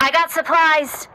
I got supplies.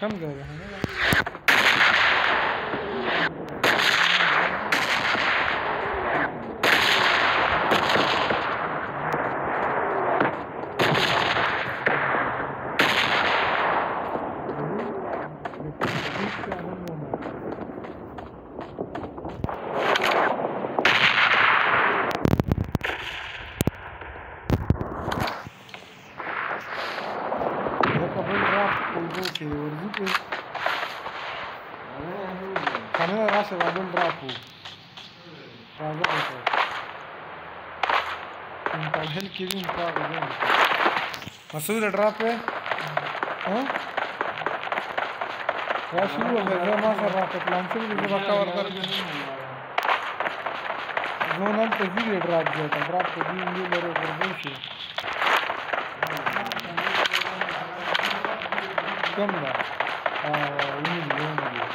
Tam gördüm. Urgute, urgute. Canela nossa, vai dar um drapo. Vai dar um drapo. Um panel que vem para o mundo. Masura drapo é? Hã? Já शुरू हो गया जो मासा रात तक lunch में जो रखा और कर जो नाम तो वीडियो ड्राप गया था ड्राप तो भी ये मेरे ऊपर बोल Başkan mı? Aa, iyi biliyorum abi.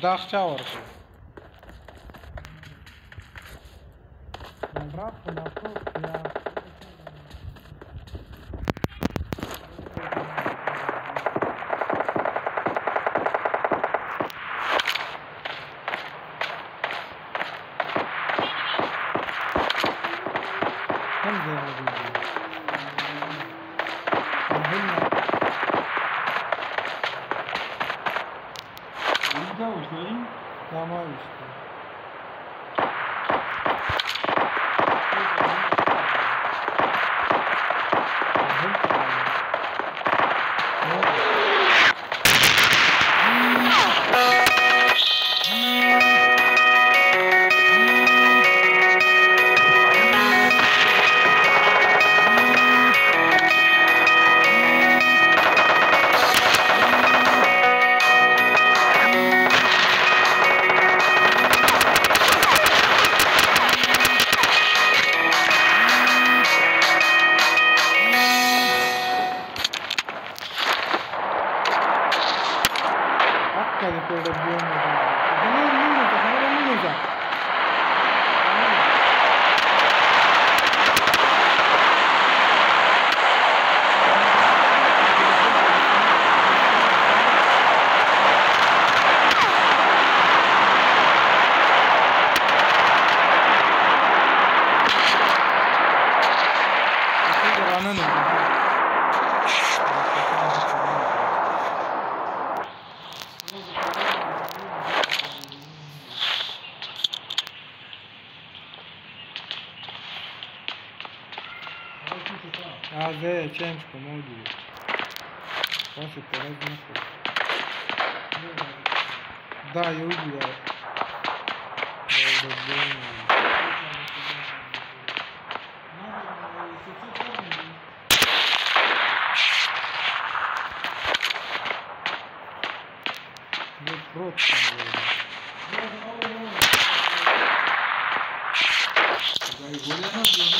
дасться орку. Набрав помилку я. Там дело AZ ciężko mogli. Poszedł teraz na Да, я убил. Да, да, да. Вот просто, наверное. Да, его не надо.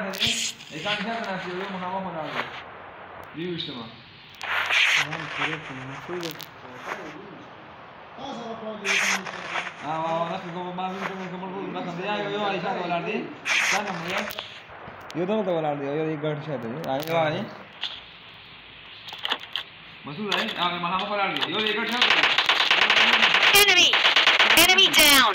Dikkat edin. Ekran güzel nasıl oluyor? Muhammed Manavi. Büyük üstüme. Tamam, kırıyorsun. Nasıl Ah, va, va, nasıl como más bien como como rudo, nasıl ya yo yo ahí saco hablar de. Ya no me. Yo tengo que hablar de, yo de gaठ शायद है. Ahí va ahí. Masood है, हाँ मैं महामा पर आ गया. यो एक गाठ शायद. Enemy. Enemy down.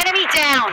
enemy down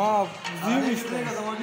Ama büyümüş. Aynen öyle, zaman